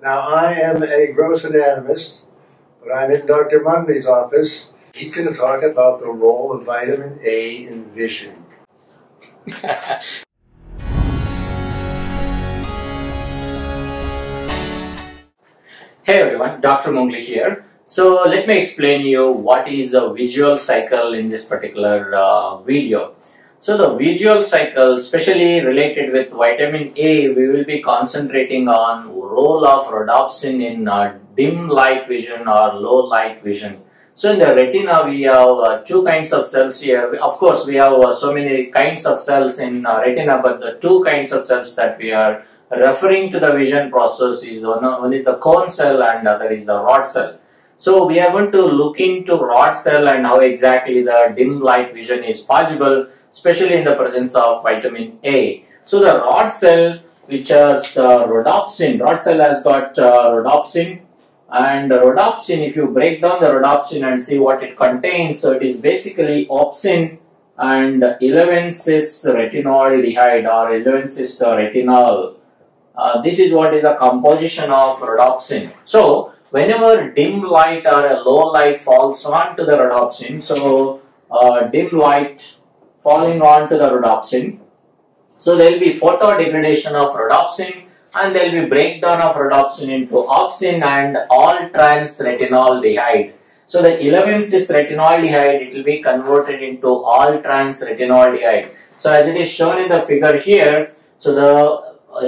Now, I am a gross anatomist, but I'm in Dr. Mungli's office. He's going to talk about the role of vitamin A in vision. Hey everyone, Dr. Mungli here. So let me explain you what is a visual cycle in this particular uh, video. So the visual cycle, especially related with vitamin A, we will be concentrating on role of rhodopsin in uh, dim light vision or low light vision. So in the retina, we have uh, two kinds of cells here. Of course, we have uh, so many kinds of cells in uh, retina, but the two kinds of cells that we are referring to the vision process is one, one is the cone cell and other is the rod cell. So we are going to look into rod cell and how exactly the dim light vision is possible especially in the presence of vitamin A. So the rod cell which has uh, rhodopsin, rod cell has got uh, rhodopsin and rhodopsin if you break down the rhodopsin and see what it contains, so it is basically opsin and 11-cis retinaldehyde or 11-cis retinal. Uh, this is what is the composition of rhodopsin. So whenever dim light or a low light falls onto the rhodopsin, so uh, dim light falling on to the rhodopsin. So there will be photo degradation of rhodopsin and there will be breakdown of rhodopsin into opsin and all trans retinaldehyde. So the 11-cis retinaldehyde it will be converted into all trans retinaldehyde. So as it is shown in the figure here, so the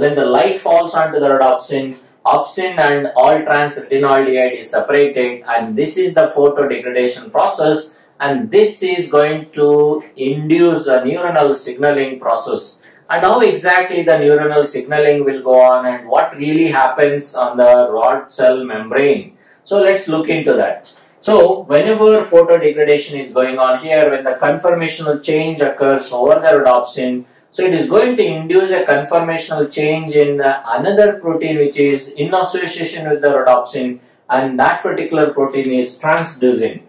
when the light falls onto the rhodopsin, opsin and all trans retinaldehyde is separated and this is the photo degradation process and this is going to induce a neuronal signaling process and how exactly the neuronal signaling will go on and what really happens on the rod cell membrane. So let's look into that. So whenever photodegradation is going on here, when the conformational change occurs over the rhodopsin, so it is going to induce a conformational change in another protein which is in association with the rhodopsin and that particular protein is transducin.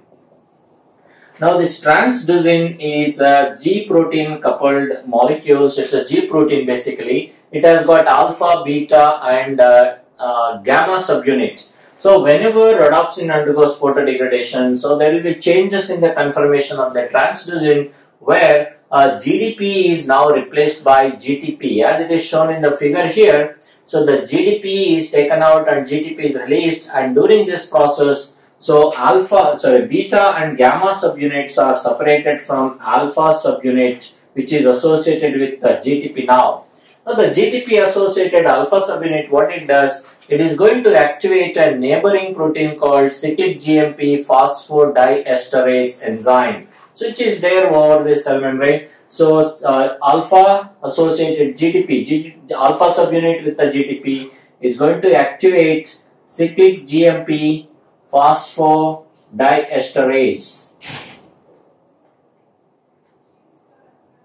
Now this transducin is a G protein coupled molecule. So it's a G protein basically. It has got alpha, beta and uh, uh, gamma subunit. So whenever rhodopsin undergoes photodegradation, so there will be changes in the conformation of the transducin where uh, GDP is now replaced by GTP as it is shown in the figure here. So the GDP is taken out and GTP is released and during this process so alpha, sorry, beta and gamma subunits are separated from alpha subunit which is associated with the GTP now. Now the GTP associated alpha subunit, what it does, it is going to activate a neighboring protein called cyclic GMP phosphodiesterase enzyme. Which is there over the cell membrane. So uh, alpha associated GTP, G, alpha subunit with the GTP is going to activate cyclic GMP phosphodiesterase.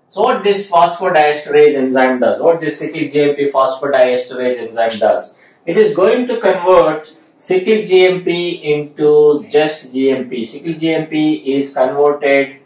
So what this phosphodiesterase enzyme does, what this cyclic GMP phosphodiesterase enzyme does, it is going to convert cyclic GMP into just GMP. Cyclic GMP is converted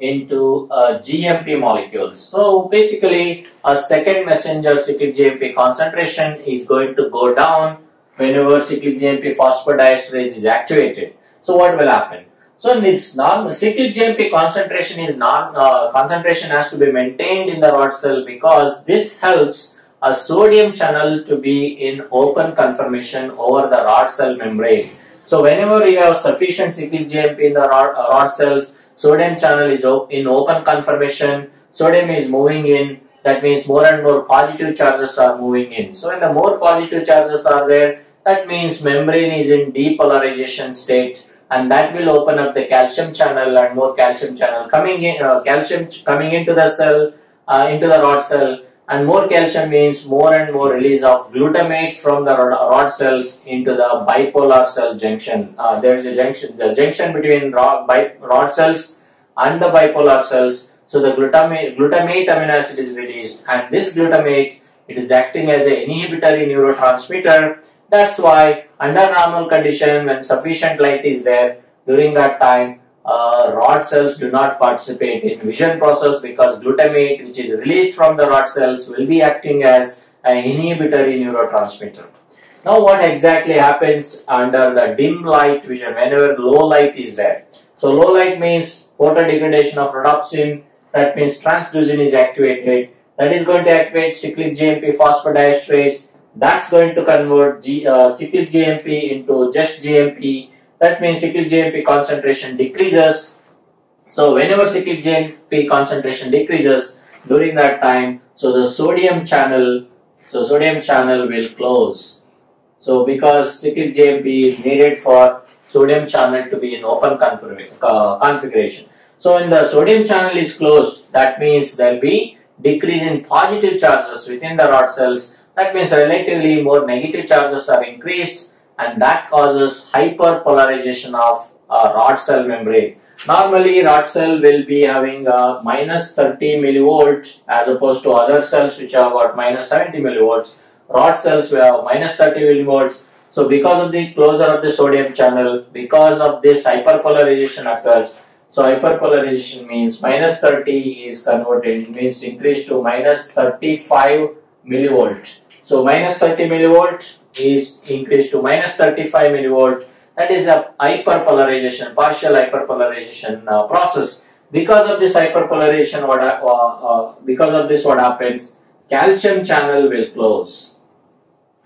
into uh, GMP molecules. So basically a second messenger cyclic GMP concentration is going to go down whenever cyclic GMP phosphodiesterase is activated. So what will happen? So in this normal cyclic GMP concentration is non uh, concentration has to be maintained in the rod cell because this helps a sodium channel to be in open conformation over the rod cell membrane. So whenever you have sufficient cyclic GMP in the rod, uh, rod cells, sodium channel is op in open conformation, sodium is moving in, that means more and more positive charges are moving in. So when the more positive charges are there, that means membrane is in depolarization state and that will open up the calcium channel and more calcium channel coming in, uh, calcium coming into the cell, uh, into the rod cell and more calcium means more and more release of glutamate from the rod cells into the bipolar cell junction. Uh, there is a junction, the junction between rod, rod cells and the bipolar cells. So the glutamate, glutamate amino acid is released and this glutamate it is acting as an inhibitory neurotransmitter that's why under normal condition when sufficient light is there during that time uh, rod cells do not participate in vision process because glutamate which is released from the rod cells will be acting as an inhibitory neurotransmitter. Now what exactly happens under the dim light vision whenever low light is there? So low light means photodegradation of rhodopsin, that means transducin is activated, that is going to activate cyclic GMP phosphodiesterase, that's going to convert G, uh, GMP into just GMP, that means cyclic GMP concentration decreases. So whenever cyclic GMP concentration decreases during that time, so the sodium channel, so sodium channel will close. So because cyclic GMP is needed for sodium channel to be in open configuration. So when the sodium channel is closed, that means there will be decrease in positive charges within the rod cells. That means relatively more negative charges are increased and that causes hyperpolarization of uh, rod cell membrane. Normally rod cell will be having a minus 30 millivolt as opposed to other cells which have got minus 70 millivolts. Rod cells will have minus 30 millivolts. So because of the closure of the sodium channel, because of this hyperpolarization occurs. So hyperpolarization means minus 30 is converted, means increased to minus 35 millivolt. So minus 30 millivolt is increased to minus 35 millivolt that is a hyperpolarization, partial hyperpolarization uh, process. Because of this hyperpolarization, what uh, uh, because of this what happens? Calcium channel will close.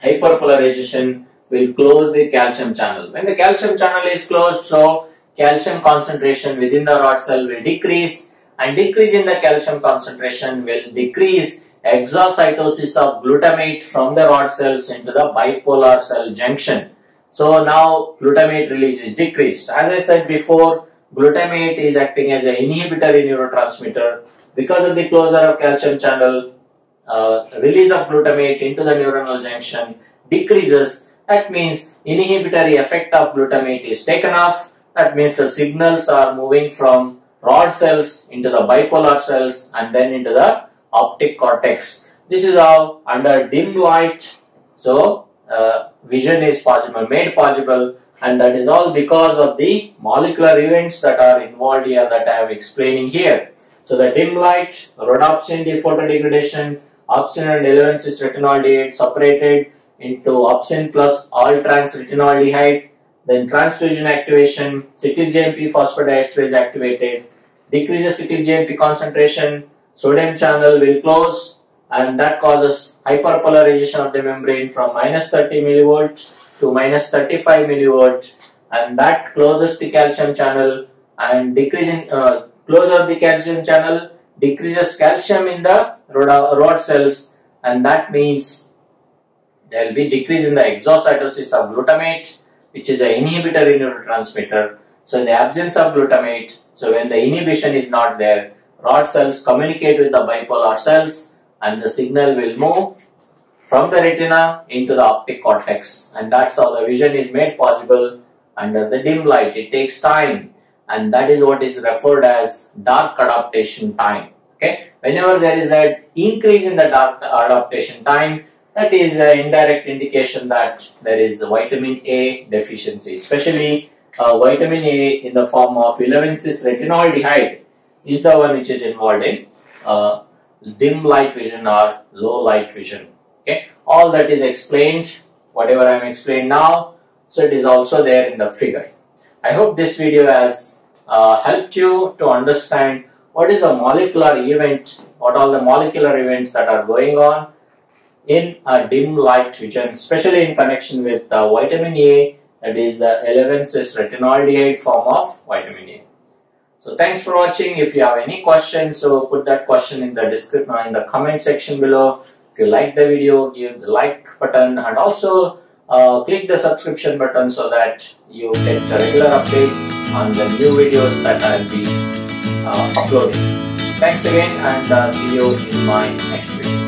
Hyperpolarization will close the calcium channel. When the calcium channel is closed, so calcium concentration within the rod cell will decrease and decrease in the calcium concentration will decrease exocytosis of glutamate from the rod cells into the bipolar cell junction so now glutamate release is decreased. As I said before, glutamate is acting as an inhibitory neurotransmitter. Because of the closure of calcium channel, uh, release of glutamate into the neuronal junction decreases. That means inhibitory effect of glutamate is taken off. That means the signals are moving from rod cells into the bipolar cells and then into the optic cortex. This is how under dim light. So uh, vision is possible, made possible and that is all because of the molecular events that are involved here that I have explaining here. So the dim light, rhodopsin photodegradation, opsin and 11-cis retinaldehyde separated into opsin plus all trans retinaldehyde, then transducin activation, cyclic GMP phosphodiesterase activated, decreases cyclic GMP concentration, sodium channel will close and that causes hyperpolarization of the membrane from minus 30 millivolt to minus 35 millivolt and that closes the calcium channel and decreasing uh, of the calcium channel decreases calcium in the rod, rod cells and that means there will be decrease in the exocytosis of glutamate which is an inhibitory neurotransmitter. So in the absence of glutamate so when the inhibition is not there rod cells communicate with the bipolar cells and the signal will move from the retina into the optic cortex and that's how the vision is made possible under the dim light. It takes time and that is what is referred as dark adaptation time. Okay, whenever there is an increase in the dark adaptation time, that is an indirect indication that there is a vitamin A deficiency, especially uh, vitamin A in the form of 11-cis retinaldehyde is the one which is involved in uh, dim light vision or low light vision. Okay, all that is explained, whatever I am explaining now, so it is also there in the figure. I hope this video has uh, helped you to understand what is the molecular event, what are the molecular events that are going on in a dim light vision, especially in connection with uh, vitamin A, that is the 11-cis retinaldehyde form of vitamin A. So thanks for watching. If you have any questions, so put that question in the description in the comment section below. If you like the video, give the like button and also uh, click the subscription button so that you get the regular updates on the new videos that I'll be uh, uploading. Thanks again and uh, see you in my next video.